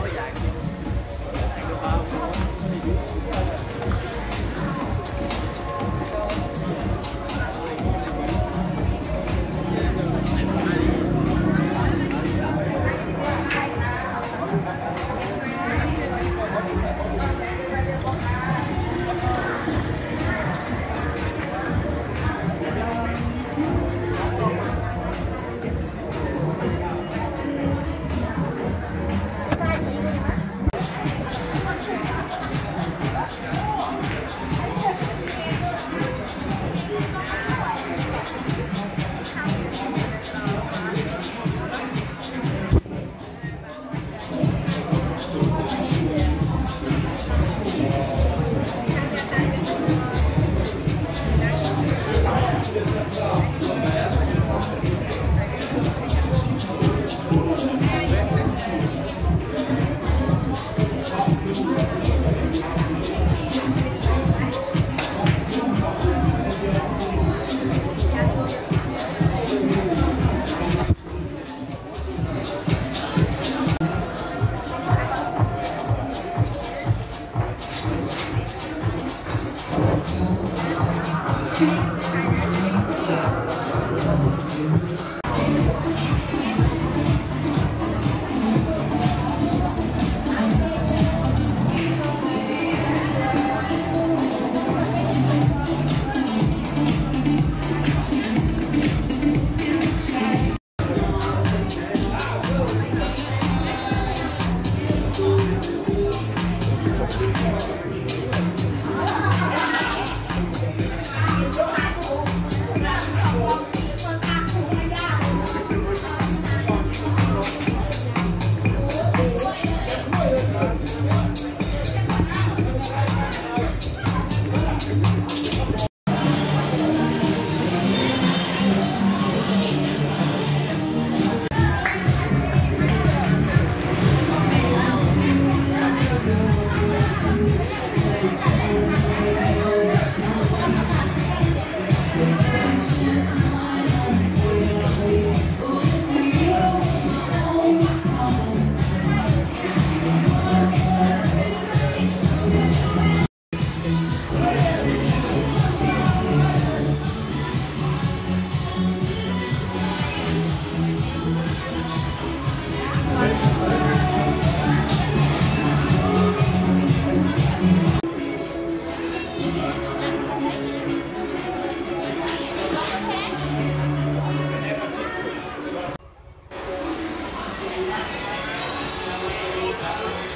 Oh, yeah. Jesus. Thank you.